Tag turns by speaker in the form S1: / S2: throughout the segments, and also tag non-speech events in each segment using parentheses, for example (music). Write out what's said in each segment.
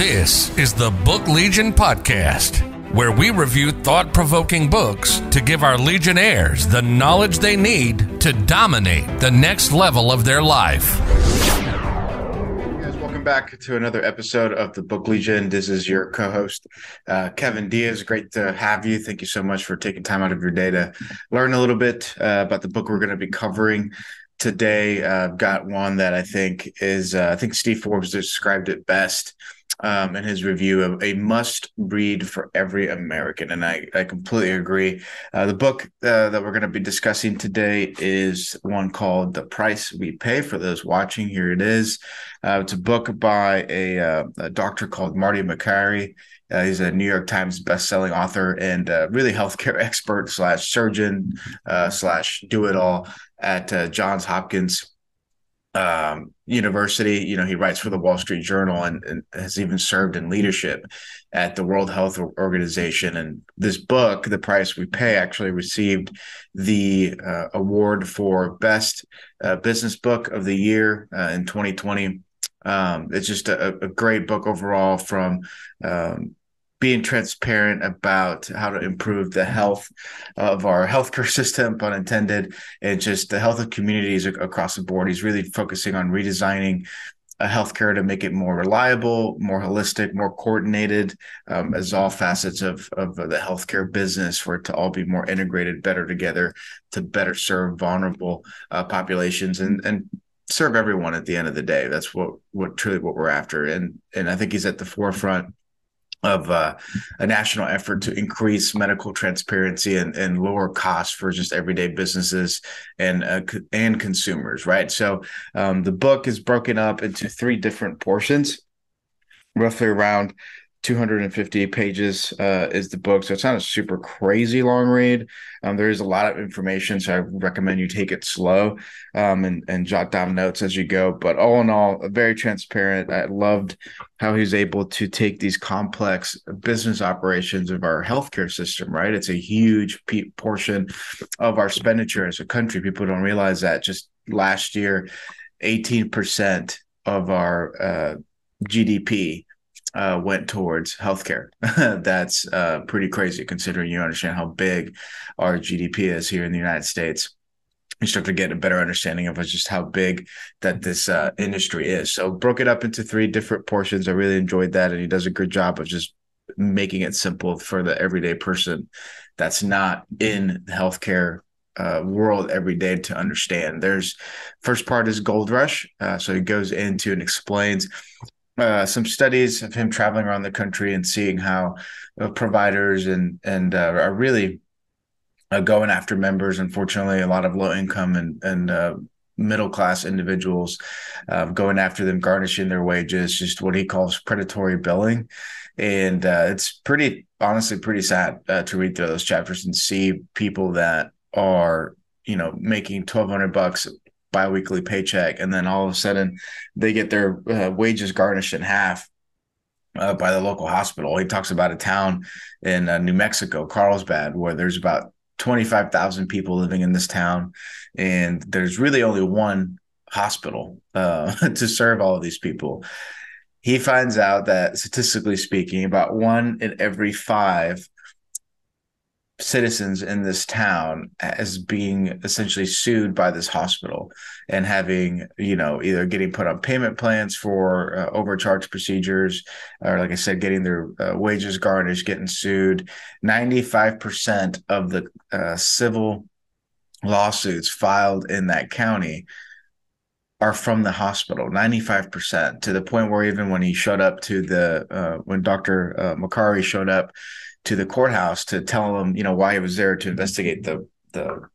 S1: This is the Book Legion Podcast, where we review thought provoking books to give our Legionnaires the knowledge they need to dominate the next level of their life.
S2: guys, welcome back to another episode of the Book Legion. This is your co-host, uh, Kevin Diaz. Great to have you. Thank you so much for taking time out of your day to learn a little bit uh, about the book we're going to be covering today. I've uh, got one that I think is, uh, I think Steve Forbes described it best um, in his review of a must read for every American. And I, I completely agree. Uh, the book uh, that we're going to be discussing today is one called The Price We Pay. For those watching, here it is. Uh, it's a book by a, uh, a doctor called Marty Makary. Uh, he's a New York Times best-selling author and uh, really healthcare (laughs) expert slash surgeon slash do it all at Johns Hopkins um, university. You know, he writes for the Wall Street Journal and, and, has even served in leadership at the World Health Organization. And this book, The Price We Pay, actually received the uh, award for Best uh, Business Book of the Year uh, in 2020. Um, it's just a, a, great book overall from um, being transparent about how to improve the health of our healthcare (laughs) system, pun intended, and just the health of communities across the board. He's really focusing on redesigning a healthcare to make it more reliable, more holistic, more coordinated, um, as all facets of of the healthcare business for it to all be more integrated, better together, to better serve vulnerable uh, populations and and serve everyone at the end of the day. That's what what truly what we're after. And and I think he's at the forefront of uh, a national effort to increase medical transparency and, and lower costs for just everyday businesses and uh, and consumers, right? So um, the book is broken up into three different portions, roughly around 250 pages uh, is the book, so it's not a super crazy long read. Um, there is a lot of information, so I recommend you take it slow um, and and jot down notes as you go. But all in all, very transparent. I loved how he's able to take these complex business operations of our healthcare system. Right, it's a huge p- portion of our expenditure as a country. People don't realize that. Just last year, 18 percent of our uh, GDP uh, went towards healthcare. (laughs) That's uh, pretty crazy considering you understand how big our GDP is here in the United States. You start to get a better understanding of just how big that this uh, industry is. So broke it up into three different portions. I really enjoyed that, and he does a good job of just making it simple for the everyday person that's not in the healthcare uh, world every day to understand. There's first part is Gold Rush, uh, so he goes into and explains uh, some studies of him traveling around the country and seeing how uh, providers and and uh, are really uh, going after members. Unfortunately, a lot of low income and and uh, middle class individuals going after them, garnishing their wages, just what he calls predatory billing. And it's pretty, honestly, pretty sad to read through those chapters and see people that are, you know, making twelve hundred bucks biweekly paycheck, and then all of a sudden they get their uh, wages garnished in half uh, by the local hospital. He talks about a town in uh, New Mexico, Carlsbad, where there's about 25,000 people living in this town, and there's really only one hospital uh, (laughs) to serve all of these people. He finds out that statistically speaking, about one in every five citizens in this town as being essentially sued by this hospital and having you know either getting put on payment plans for uh, overcharge procedures or like i said getting their uh, wages garnished getting sued. 95% of the uh, civil lawsuits filed in that county are from the hospital 95% to the point where even when he showed up to the uh, when dr uh, showed up to the courthouse to tell him, you know, why he was there to investigate the the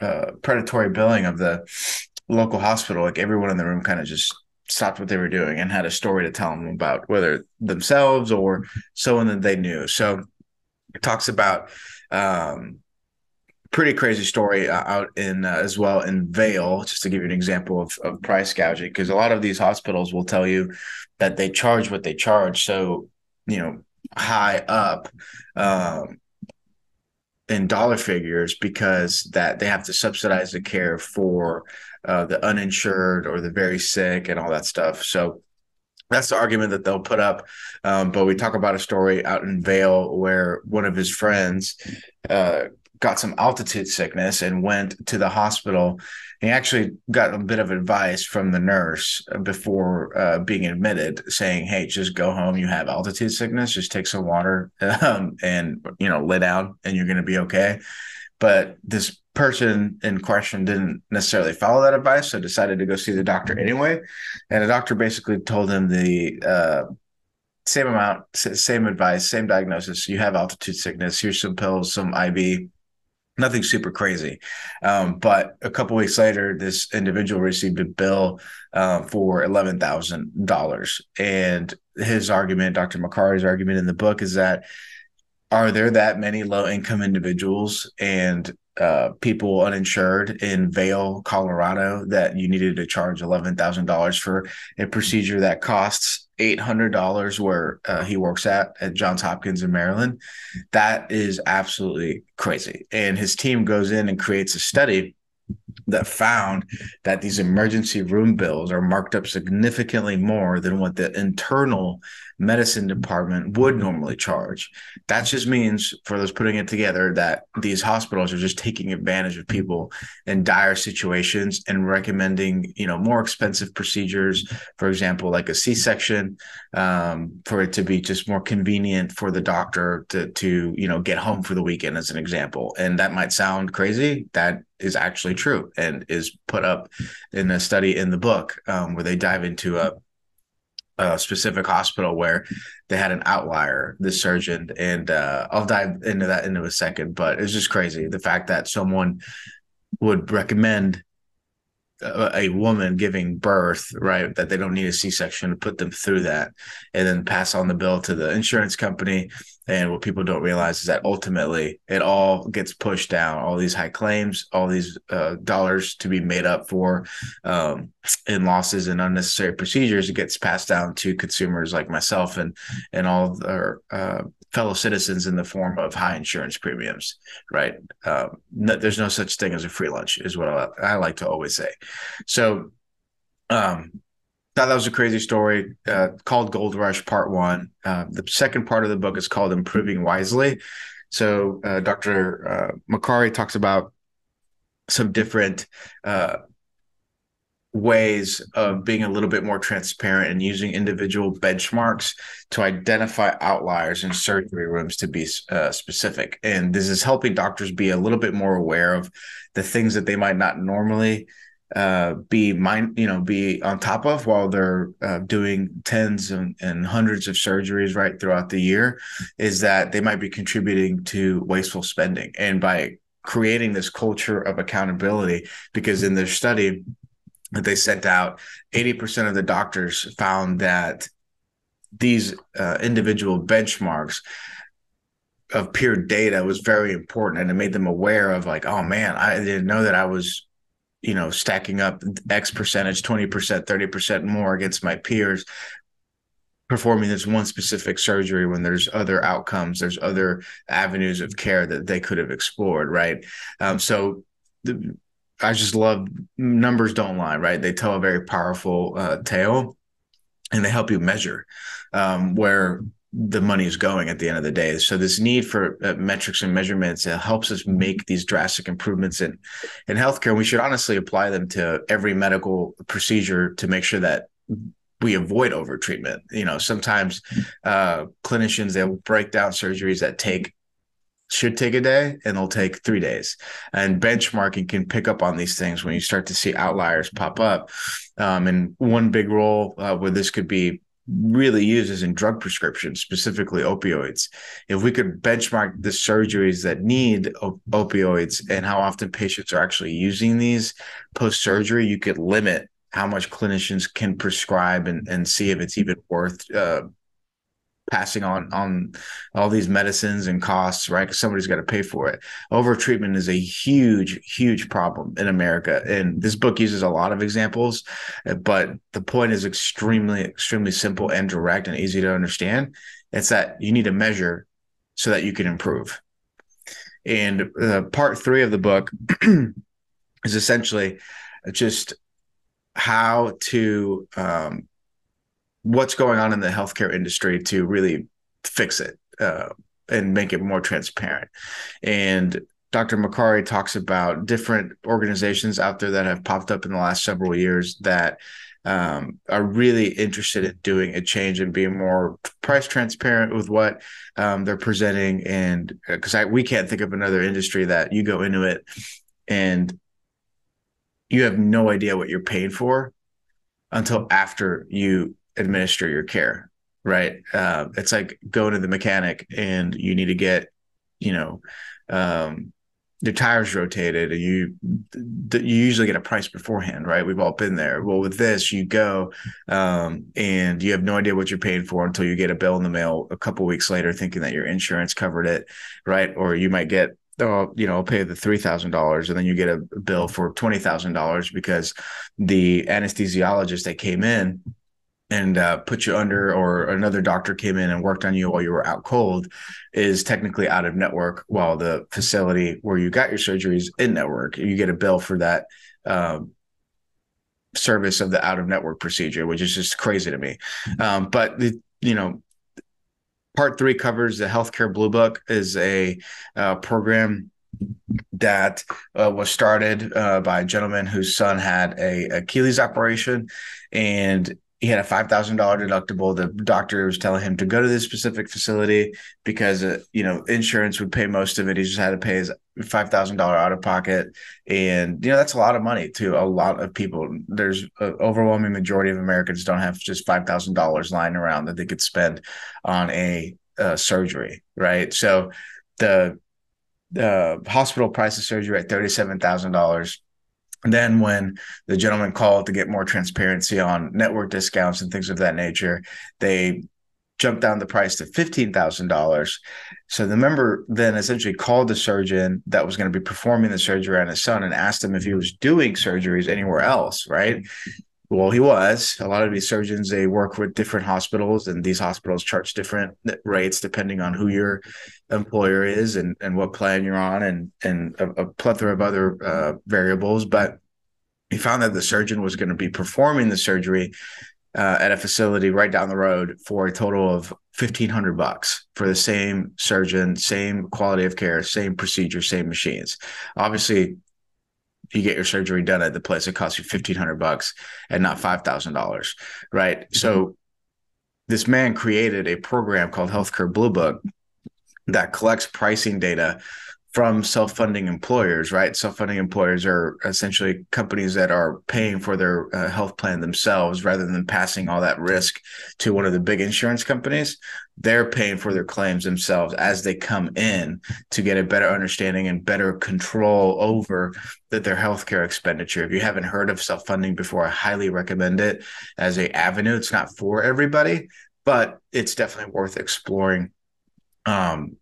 S2: uh, predatory billing of the local hospital. Like everyone in the room kind of just stopped what they were doing and had a story to tell them about whether themselves or someone that they knew. So it talks about um, pretty crazy story uh, out in uh, as well in Vail, just to give you an example of, of price gouging, because a lot of these hospitals will tell you that they charge what they charge. So, you know, high up um, in dollar figures because that they have to subsidize the care for uh, the uninsured or the very sick and all that stuff. So that's the argument that they'll put up. Um, but we talk about a story out in Vail where one of his friends uh, got some altitude sickness and went to the hospital. He actually got a bit of advice from the nurse before uh, being admitted, saying, "Hey, just go home. You have altitude sickness. Just take some water (laughs) um, and you know lay down, and you're going to be okay." But this person in question didn't necessarily follow that advice, so decided to go see the doctor anyway. And the doctor basically told him the uh, same amount, same advice, same diagnosis. You have altitude sickness. Here's some pills, some IV. Nothing super crazy. Um, but a couple weeks later, this individual received a bill um, for $11,000. And his argument, Dr. McCarty's argument in the book, is that are there that many low income individuals and uh, people uninsured in Vail, Colorado, that you needed to charge eleven thousand dollars for a procedure that costs eight hundred dollars where uh, he works at at Johns Hopkins in Maryland. That is absolutely crazy. And his team goes in and creates a study that found that these emergency room bills are marked up significantly more than what the internal medicine department would normally charge. That just means for those putting it together that these hospitals are just taking advantage of people in dire situations and recommending, you know, more expensive procedures, for example, like a C-section, um, for it to be just more convenient for the doctor to, to, you know, get home for the weekend as an example. And that might sound crazy. That is actually true and is put up in a study in the book um, where they dive into a a specific hospital where they had an outlier, this surgeon, and uh, I'll dive into that into a second. But it's just crazy the fact that someone would recommend a, woman giving birth, right, that they don't need a C-section to put them through that, and then pass on the bill to the insurance company. And what people don't realize is that ultimately it all gets pushed down. All these high claims, all these uh, dollars to be made up for um, in losses and unnecessary procedures, it gets passed down to consumers like myself and and all our uh, fellow citizens in the form of high insurance premiums, right? Um, no, there's no such thing as a free lunch, is what I, I like to always say. So, um, thought that was a crazy story uh, called Gold Rush Part One. Uh, the second part of the book is called Improving Wisely. So, uh, Dr. Uh, Makary talks about some different uh, ways of being a little bit more transparent and using individual benchmarks to identify outliers in surgery rooms to be uh, specific. And this is helping doctors be a little bit more aware of the things that they might not normally uh, be mind, you know, be on top of while they're uh, doing tens and, and hundreds of surgeries right throughout the year is that they might be contributing to wasteful spending. And by creating this culture of accountability, because in their study, that they sent out, 80% of the doctors found that these uh, individual benchmarks of peer data was very important and it made them aware of like oh man i didn't know that i was you know stacking up x percentage 20% 30% more against my peers performing this one specific surgery when there's other outcomes there's other avenues of care that they could have explored right? Um, so the, I just love numbers don't lie, right? They tell a very powerful uh, tale, and they help you measure um, where the money is going at the end of the day. So this need for uh, metrics and measurements helps us make these drastic improvements in in healthcare. And we should honestly apply them to every medical procedure to make sure that we avoid overtreatment. You know, sometimes uh, clinicians they'll break down surgeries that take should take a day and it'll take three days. And benchmarking can pick up on these things when you start to see outliers pop up. Um, and one big role uh, where this could be really used is in drug prescriptions, specifically opioids. If we could benchmark the surgeries that need op- opioids and how often patients are actually using these post surgery, you could limit how much clinicians can prescribe and, and see if it's even worth uh, passing on on all these medicines and costs, right? Because somebody's got to pay for it. Over treatment is a huge, huge problem in America, and this book uses a lot of examples, but the point is extremely, extremely simple and direct and easy to understand. It's that you need to measure so that you can improve. And uh, part three of the book (clears throat) is essentially just how to um, what's going on in the healthcare industry to really fix it uh, and make it more transparent. And Dr. Makary talks about different organizations out there that have popped up in the last several years that um, are really interested in doing a change and being more price transparent with what um, they're presenting. And because uh, we can't think of another industry that you go into it and you have no idea what you're paying for until after you administer your care right? Uh, it's like going to the mechanic and you need to get you know um, your tires rotated. And you you usually get a price beforehand right? We've all been there. Well with this you go um, and you have no idea what you're paying for until you get a bill in the mail a couple weeks later thinking that your insurance covered it right? Or you might get oh, you know, I'll pay the three thousand dollars, and then you get a bill for twenty thousand dollars because the anesthesiologist that came in and uh, put you under, or another doctor came in and worked on you while you were out cold, is technically out of network. While the facility where you got your surgeries in network, you get a bill for that um, service of the out of network procedure, which is just crazy to me. Um, but the, you know, part three covers the healthcare blue book is a uh, program that uh, was started uh, by a gentleman whose son had a Achilles operation, and he had a five thousand dollar deductible. The doctor was telling him to go to this specific facility because uh, you know insurance would pay most of it. He just had to pay his five thousand dollar out of pocket, and you know that's a lot of money to a lot of people. There's an overwhelming majority of Americans don't have just five thousand dollars lying around that they could spend on a uh, surgery, right? So the the hospital price of surgery at thirty seven thousand dollars then when the gentleman called to get more transparency on network discounts and things of that nature they jumped down the price to $15,000 so the member then essentially called the surgeon that was going to be performing the surgery on his son and asked him if he was doing surgeries anywhere else right well he was. A lot of these surgeons they work with different hospitals and these hospitals charge different rates depending on who your employer is and, and what plan you're on and and a, a plethora of other uh, variables. But he found that the surgeon was going to be performing the surgery uh, at a facility right down the road for a total of 1500 bucks for the same surgeon same quality of care same procedure same machines. Obviously you get your surgery done at the place, it costs you fifteen hundred bucks and not five thousand dollars, right? Mm-hmm. So this man created a program called Healthcare Blue Book that collects pricing data from self-funding employers right? Self-funding employers are essentially companies that are paying for their uh, health plan themselves rather than passing all that risk to one of the big insurance companies. They're paying for their claims themselves as they come in to get a better understanding and better control over that their healthcare expenditure. If you haven't heard of self-funding before i highly recommend it as a avenue. It's not for everybody but it's definitely worth exploring. Um,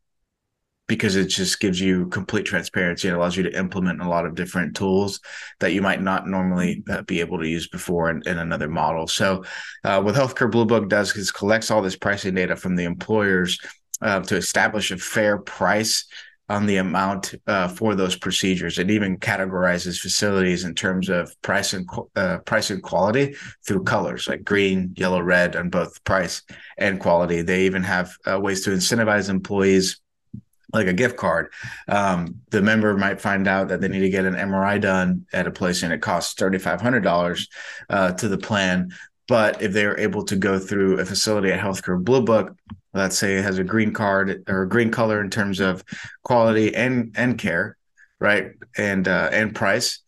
S2: because it just gives you complete transparency and allows you to implement a lot of different tools that you might not normally uh, be able to use before in, in another model. So, uh, what Healthcare Blue Book does is collects all this pricing data from the employers uh, to establish a fair price on the amount uh, for those procedures. It even categorizes facilities in terms of price and uh, price and quality through colors like green, yellow, red on both price and quality. They even have uh, ways to incentivize employees like a gift card. Um, the member might find out that they need to get an MRI done at a place and it costs $3,500 uh, to the plan. But if they are able to go through a facility at Healthcare Blue Book, let's say it has a green card or a green color in terms of quality and and care, right, and uh, and price,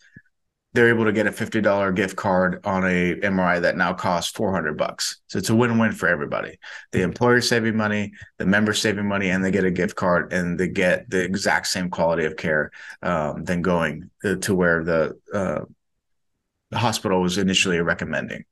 S2: they're able to get a $50 gift card on a MRI that now costs 400 bucks. So it's a win-win for everybody. The employer saving money, the member saving money, and they get a gift card and they get the exact same quality of care um, than going to where the, uh, the hospital was initially recommending.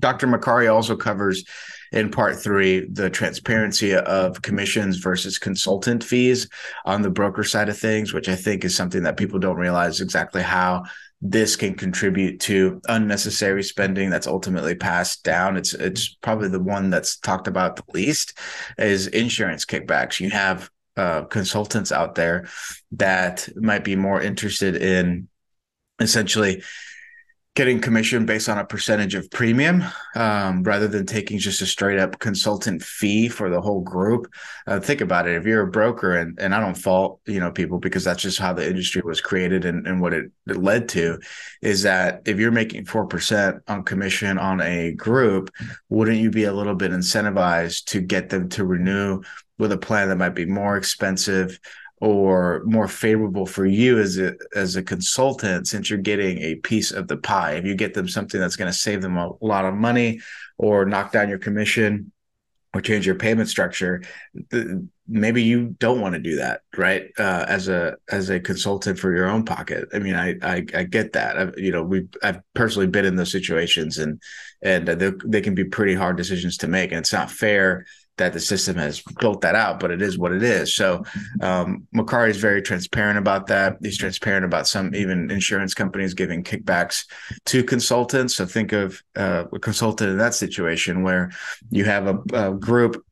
S2: Dr. Makary also covers in part three the transparency of commissions versus consultant fees on the broker side of things, which I think is something that people don't realize exactly how this can contribute to unnecessary spending that's ultimately passed down. It's it's probably the one that's talked about the least is insurance kickbacks. You have uh, consultants out there that might be more interested in essentially getting commission based on a percentage of premium um, rather than taking just a straight up consultant fee for the whole group. Uh, think about it. If you're a broker, and, and I don't fault you know people because that's just how the industry was created and, and what it, it led to, is that if you're making four percent on commission on a group, wouldn't you be a little bit incentivized to get them to renew with a plan that might be more expensive or more favorable for you as a as a consultant since you're getting a piece of the pie. If you get them something that's going to save them a lot of money or knock down your commission or change your payment structure maybe you don't want to do that right? Uh, as a as a consultant for your own pocket. I mean i i, I get that. I've, you know we i've personally been in those situations and and they, they can be pretty hard decisions to make and it's not fair that the system has built that out, but it is what it is. So um, Makary is very transparent about that. He's transparent about some even insurance companies giving kickbacks to consultants. So think of uh, a consultant in that situation where you have a, a group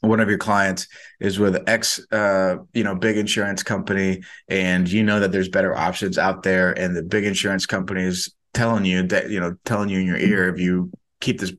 S2: one of your clients is with X, uh, you know, big insurance company, and you know that there's better options out there, and the big insurance company is telling you that, you know, telling you in your ear if you keep this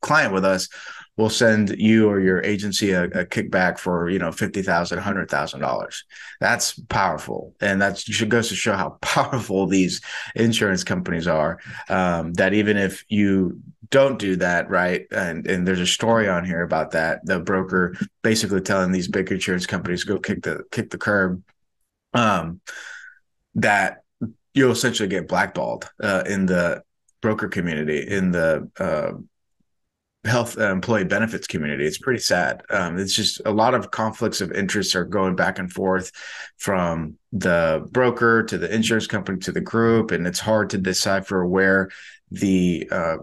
S2: client with us, will send you or your agency a, a kickback for you know fifty thousand, hundred thousand dollars. That's powerful, and that's should goes to show how (laughs) powerful these insurance companies are. Um, that even if you don't do that right, and and there's a story on here about that, the broker basically telling these big insurance companies go kick the kick the curb. Um, that you'll essentially get blackballed uh, in the broker community in the uh, health uh, employee benefits community. It's pretty sad. Um, it's just a lot of conflicts of interest are going back and forth from the broker to the insurance company to the group, and it's hard to decipher where the uh,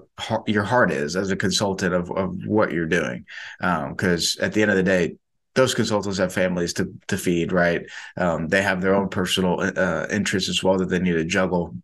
S2: your heart is as a consultant of, of what you're doing. Because um, at the end of the day, those consultants have families to to feed, right? Um, they have their own personal uh, interests as well that they need to juggle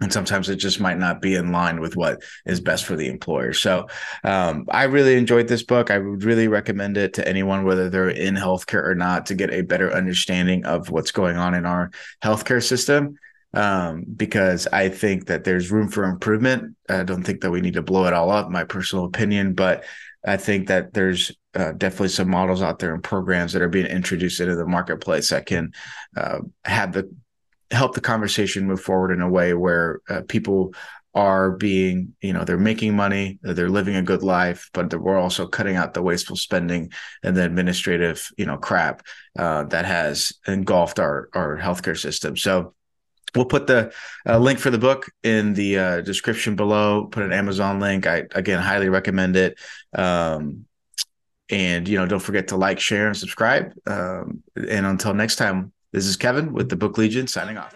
S2: and sometimes it just might not be in line with what is best for the employer. So, um, I really enjoyed this book. I would really recommend it to anyone, whether they're in healthcare or not, to get a better understanding of what's going on in our healthcare system. Um, because I think that there's room for improvement. I don't think that we need to blow it all up, my personal opinion, but I think that there's uh, definitely some models out there and programs that are being introduced into the marketplace that can uh, have the help the conversation move forward in a way where uh, people are being, you know, they're making money, they're living a good life, but we're also cutting out the wasteful spending and the administrative, you know, crap uh, that has engulfed our our healthcare system. So we'll put the uh, link for the book in the uh, description below. Put an Amazon link. I again highly recommend it. Um, and you know, don't forget to like, share, and subscribe. Um, and until next time, this is Kevin with the Book Legion signing off.